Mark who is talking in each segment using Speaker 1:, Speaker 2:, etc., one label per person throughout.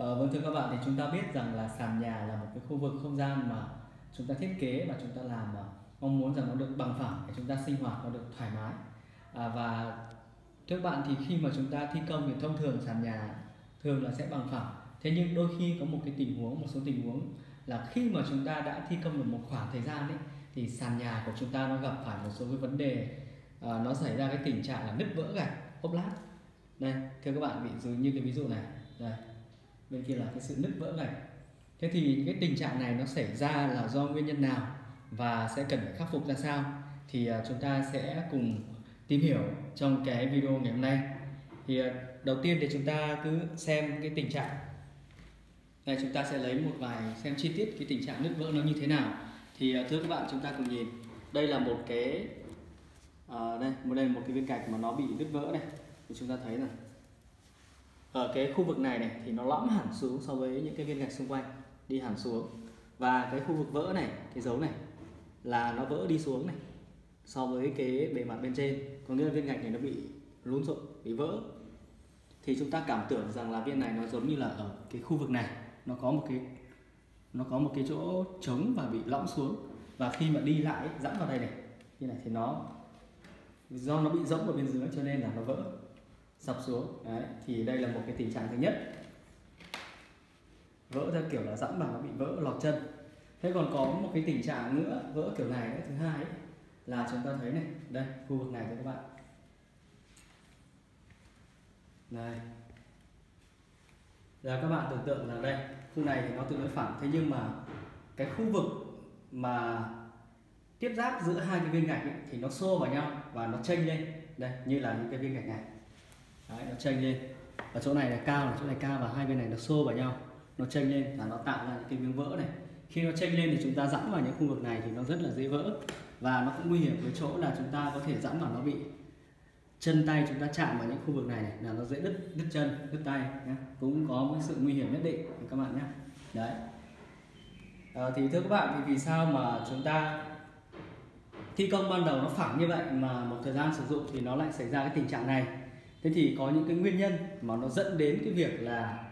Speaker 1: Ờ, vâng thưa các bạn thì chúng ta biết rằng là sàn nhà là một cái khu vực không gian mà chúng ta thiết kế và chúng ta làm mà mong muốn rằng nó được bằng phẳng để chúng ta sinh hoạt nó được thoải mái. À, và thưa các bạn thì khi mà chúng ta thi công thì thông thường sàn nhà thường là sẽ bằng phẳng. Thế nhưng đôi khi có một cái tình huống một số tình huống là khi mà chúng ta đã thi công được một khoảng thời gian ấy thì sàn nhà của chúng ta nó gặp phải một số cái vấn đề à, nó xảy ra cái tình trạng là nứt vỡ gạch ốp lát. Đây thưa các bạn ví dụ như cái ví dụ này. Đây bên kia là cái sự nứt vỡ gạch thế thì cái tình trạng này nó xảy ra là do nguyên nhân nào và sẽ cần phải khắc phục ra sao? Thì à, chúng ta sẽ cùng tìm hiểu trong cái video ngày hôm nay. Thì à, đầu tiên thì chúng ta cứ xem cái tình trạng. Đây chúng ta sẽ lấy một vài xem chi tiết cái tình trạng nứt vỡ nó như thế nào. Thì à, thưa các bạn chúng ta cùng nhìn. Đây là một cái à, đây một đây là một cái viên gạch mà nó bị nứt vỡ này. Thì chúng ta thấy này ở cái khu vực này này thì nó lõm hẳn xuống so với những cái viên gạch xung quanh, đi hẳn xuống. Và cái khu vực vỡ này, cái dấu này là nó vỡ đi xuống này so với cái bề mặt bên trên. Có nghĩa là viên gạch này nó bị lún rộn bị vỡ. Thì chúng ta cảm tưởng rằng là viên này nó giống như là ở cái khu vực này. Nó có một cái, nó có một cái chỗ trống và bị lõm xuống. Và khi mà đi lại, dẫm vào đây này, như này thì nó, do nó bị rỗng ở bên dưới cho nên là nó vỡ sập xuống. Đấy thì đây là một cái tình trạng thứ nhất. Vỡ theo kiểu là dẫm vào nó bị vỡ lọt chân. Thế còn có một cái tình trạng nữa vỡ kiểu này nữa thứ hai ấy, là chúng ta thấy này đây khu vực này các bạn. Đây là các bạn tưởng tượng là đây khu này thì nó tương đối phẳng. Thế nhưng mà cái khu vực mà tiếp giáp giữa hai cái viên gạch ấy, thì nó xô vào nhau và nó chênh lên. Đây như là những cái viên gạch này. Đấy, nó chênh lên. Ở chỗ này là cao là chỗ này cao và hai bên này nó xô vào nhau. Nó chênh lên là nó tạo ra những cái miếng vỡ này. Khi nó chênh lên thì chúng ta dẫm vào những khu vực này thì nó rất là dễ vỡ. Và nó cũng nguy hiểm với chỗ là chúng ta có thể dẫm vào nó bị chân tay chúng ta chạm vào những khu vực này, này là nó dễ đứt đứt chân đứt tay nhé cũng có một sự nguy hiểm nhất định các bạn nhé đấy. À, thì thưa các bạn thì vì sao mà chúng ta thi công ban đầu nó phẳng như vậy mà một thời gian sử dụng thì nó lại xảy ra cái tình trạng này? Thế thì có những cái nguyên nhân mà nó dẫn đến cái việc là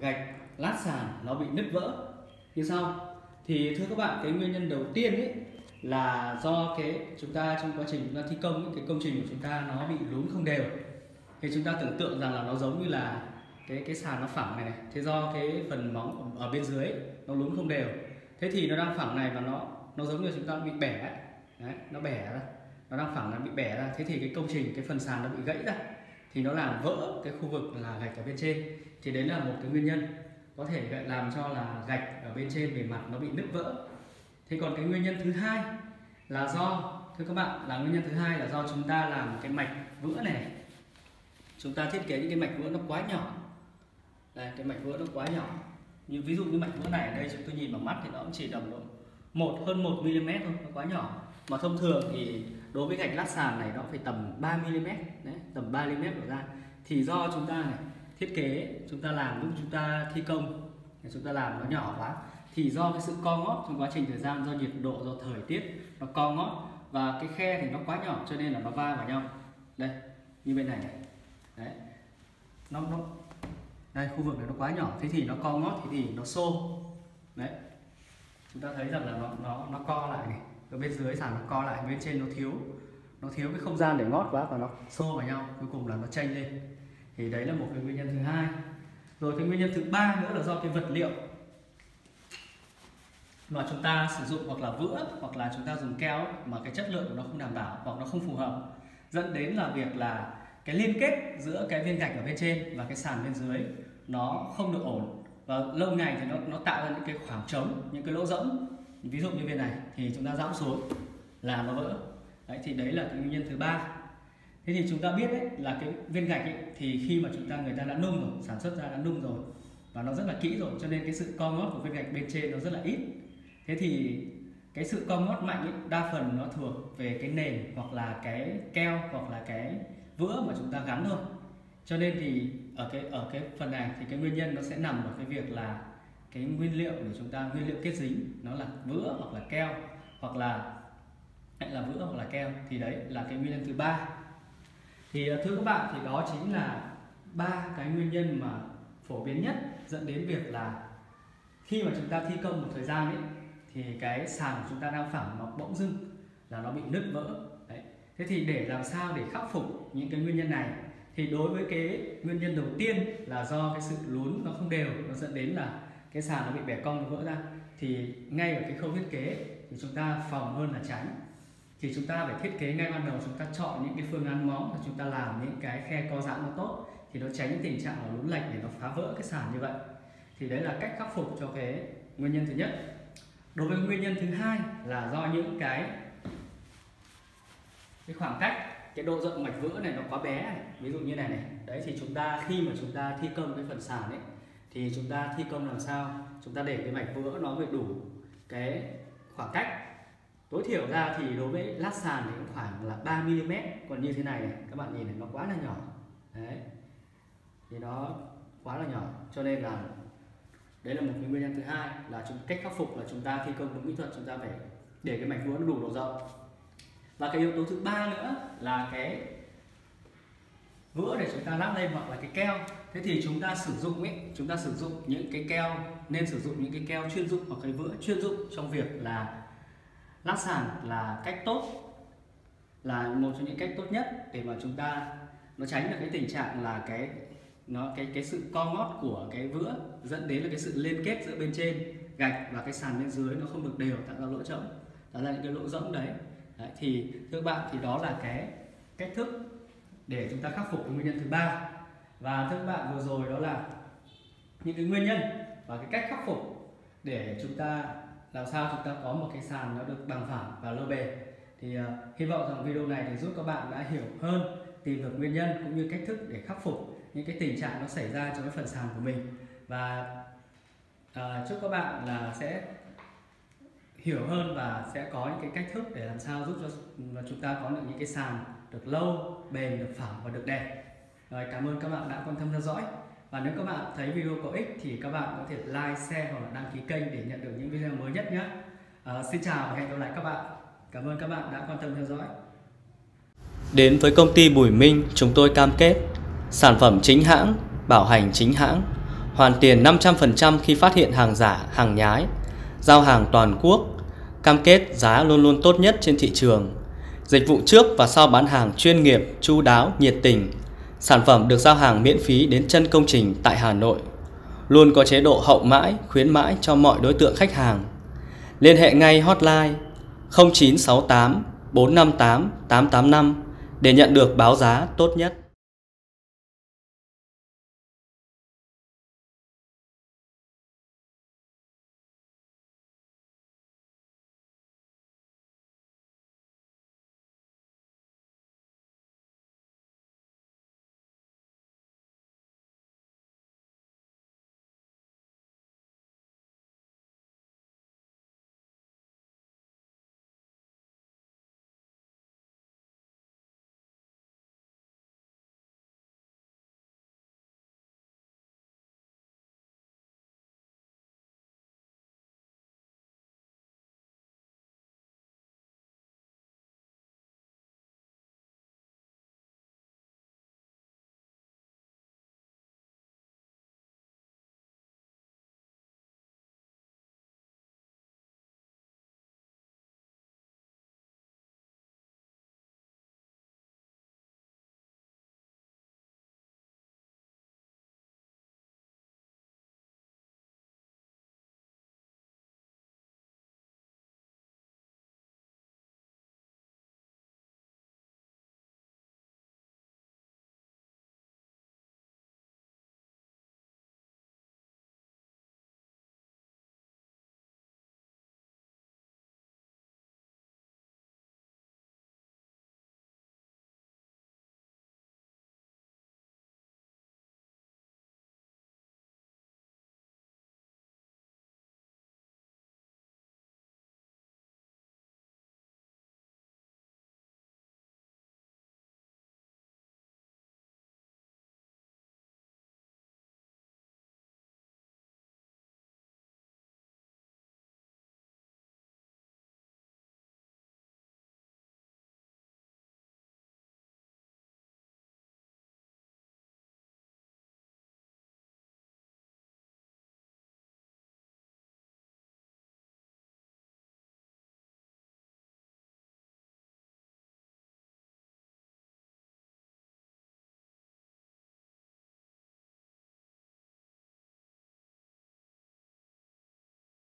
Speaker 1: gạch lát sàn nó bị nứt vỡ. Như sau. Thì thưa các bạn cái nguyên nhân đầu tiên ấy là do cái chúng ta trong quá trình chúng ta thi công ấy, cái công trình của chúng ta nó bị lún không đều. Thì chúng ta tưởng tượng rằng là nó giống như là cái cái sàn nó phẳng này này. Thế do cái phần móng ở bên dưới ấy, nó lún không đều. Thế thì nó đang phẳng này và nó nó giống như chúng ta bị bẻ ấy. Đấy, nó bẻ ra. Nó đang phẳng nó bị bẻ ra. Thế thì cái công trình cái phần sàn nó bị gãy ra thì nó làm vỡ cái khu vực là gạch ở bên trên. Thì đấy là một cái nguyên nhân có thể làm cho là gạch ở bên trên bề mặt nó bị nứt vỡ. Thế còn cái nguyên nhân thứ hai là do, thưa các bạn, là nguyên nhân thứ hai là do chúng ta làm cái mạch vữa này. Chúng ta thiết kế những cái mạch vữa nó quá nhỏ. Đây, cái mạch vữa nó quá nhỏ. Như ví dụ như mạch vữa này ở đây, chúng tôi nhìn bằng mắt thì nó cũng chỉ tầm độ một, hơn 1 mm thôi, nó quá nhỏ. Mà thông thường thì đối với gạch lát sàn này nó phải tầm 3 mm đấy tầm 3 mm đổ ra. Thì do chúng ta này thiết kế chúng ta làm lúc chúng ta thi công chúng ta làm nó nhỏ quá. Thì do cái sự co ngót trong quá trình thời gian do nhiệt độ do thời tiết nó co ngót và cái khe thì nó quá nhỏ cho nên là nó va vào nhau. Đây như bên này này. Đấy. Nó nó đây khu vực này nó quá nhỏ thế thì nó co ngót thì, thì nó xô. Đấy. Chúng ta thấy rằng là nó nó nó co lại này ở bên dưới sàn nó co lại, bên trên nó thiếu. Nó thiếu cái không gian để ngót quá và nó xô vào nhau, cuối cùng là nó chênh lên. Thì đấy là một cái nguyên nhân thứ hai. Rồi cái nguyên nhân thứ ba nữa là do cái vật liệu mà chúng ta sử dụng hoặc là vữa, hoặc là chúng ta dùng keo mà cái chất lượng của nó không đảm bảo hoặc nó không phù hợp. Dẫn đến là việc là cái liên kết giữa cái viên gạch ở bên trên và cái sàn bên dưới nó không được ổn. Và lâu ngày thì nó nó tạo ra những cái khoảng trống, những cái lỗ rỗng ví dụ như bên này thì chúng ta dẫm xuống là nó vỡ. Đấy thì đấy là cái nguyên nhân thứ ba. Thế thì chúng ta biết đấy là cái viên gạch ấy, thì khi mà chúng ta người ta đã nung rồi sản xuất ra đã nung rồi và nó rất là kỹ rồi cho nên cái sự co ngót của viên gạch bên trên nó rất là ít. Thế thì cái sự co ngót mạnh ấy, đa phần nó thuộc về cái nền hoặc là cái keo hoặc là cái vữa mà chúng ta gắn thôi. Cho nên thì ở cái ở cái phần này thì cái nguyên nhân nó sẽ nằm ở cái việc là cái nguyên liệu để chúng ta, nguyên liệu kết dính, nó là vữa hoặc là keo, hoặc là hay là vữa hoặc là keo, thì đấy là cái nguyên nhân thứ ba. Thì à, thưa các bạn, thì đó chính là ba cái nguyên nhân mà phổ biến nhất dẫn đến việc là khi mà chúng ta thi công một thời gian ấy, thì cái sàn của chúng ta đang phẳng nó bỗng dưng là nó bị nứt vỡ. Đấy. thế thì để làm sao để khắc phục những cái nguyên nhân này? Thì đối với cái nguyên nhân đầu tiên là do cái sự lún nó không đều, nó dẫn đến là cái sàn nó bị bẻ cong, nó vỡ ra, thì ngay ở cái khâu thiết kế thì chúng ta phòng hơn là tránh. Thì chúng ta phải thiết kế ngay ban đầu, chúng ta chọn những cái phương án móng và chúng ta làm những cái khe co giãn nó tốt, thì nó tránh tình trạng là lún lệch để nó phá vỡ cái sàn như vậy. Thì đấy là cách khắc phục cho cái nguyên nhân thứ nhất. Đối với nguyên nhân thứ hai là do những cái cái khoảng cách, cái độ rộng mạch vữa này nó quá bé này. ví dụ như này này. Đấy, thì chúng ta khi mà chúng ta thi công cái phần sàn ấy thì chúng ta thi công làm sao? Chúng ta để cái mạch vữa nó phải đủ cái khoảng cách. Tối thiểu ra thì đối với lát sàn thì cũng khoảng là 3 mm còn như thế này, này các bạn nhìn này nó quá là nhỏ. Đấy. Thì nó quá là nhỏ. Cho nên là đấy là một cái nguyên nhân thứ hai là chúng cách khắc phục là chúng ta thi công đúng kỹ thuật chúng ta phải để cái mạch vữa nó đủ độ rộng. Và cái yếu tố thứ ba nữa là cái vữa để chúng ta lắp lên hoặc là cái keo thế thì chúng ta sử dụng ấy, chúng ta sử dụng những cái keo, nên sử dụng những cái keo chuyên dụng hoặc cái vữa chuyên dụng trong việc là lát sàn là cách tốt, là một trong những cách tốt nhất để mà chúng ta, nó tránh được cái tình trạng là cái, nó, cái cái sự co ngót của cái vữa dẫn đến là cái sự liên kết giữa bên trên gạch và cái sàn bên dưới nó không được đều, tạo ra lỗ trống, tạo ra những cái lỗ rỗng đấy. đấy, thì thưa các bạn, thì đó là cái cách thức để chúng ta khắc phục cái nguyên nhân thứ ba. Và thưa các bạn vừa rồi đó là những cái nguyên nhân và cái cách khắc phục để chúng ta làm sao chúng ta có một cái sàn nó được bằng phẳng và lâu bền. Thì uh, hy vọng rằng video này thì giúp các bạn đã hiểu hơn tìm được nguyên nhân cũng như cách thức để khắc phục những cái tình trạng nó xảy ra trong cái phần sàn của mình. Và uh, chúc các bạn là sẽ hiểu hơn và sẽ có những cái cách thức để làm sao giúp cho chúng ta có được những cái sàn được lâu, bền, được phẳng và được đẹp. Rồi cảm ơn các bạn đã quan tâm theo dõi. Và nếu các bạn thấy video có ích thì các bạn có thể like, share hoặc là đăng ký kênh để nhận được những video mới nhất nhé. À, xin chào và hẹn gặp lại các bạn. Cảm ơn các bạn đã quan tâm theo dõi.
Speaker 2: Đến với công ty Bùi Minh, chúng tôi cam kết sản phẩm chính hãng, bảo hành chính hãng, hoàn tiền 500% khi phát hiện hàng giả, hàng nhái, giao hàng toàn quốc, cam kết giá luôn luôn tốt nhất trên thị trường. Dịch vụ trước và sau bán hàng chuyên nghiệp, chu đáo, nhiệt tình. Sản phẩm được giao hàng miễn phí đến chân công trình tại Hà Nội. Luôn có chế độ hậu mãi, khuyến mãi cho mọi đối tượng khách hàng. Liên hệ ngay hotline 0968 458 885 để nhận được báo giá tốt nhất.